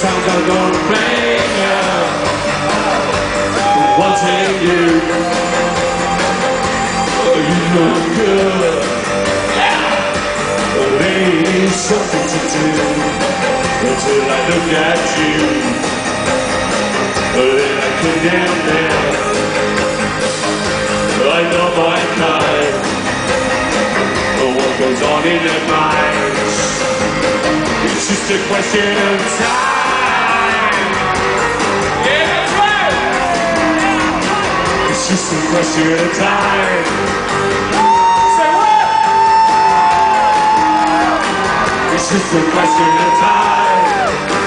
times I'm gonna bang you Wanting you. Oh, You look good. Yeah. ain't something to do Until I look at you. Then I condemn them I know my kind But what goes on in their minds it's just a question of time. just a question of time. Say what? It's just a question of time.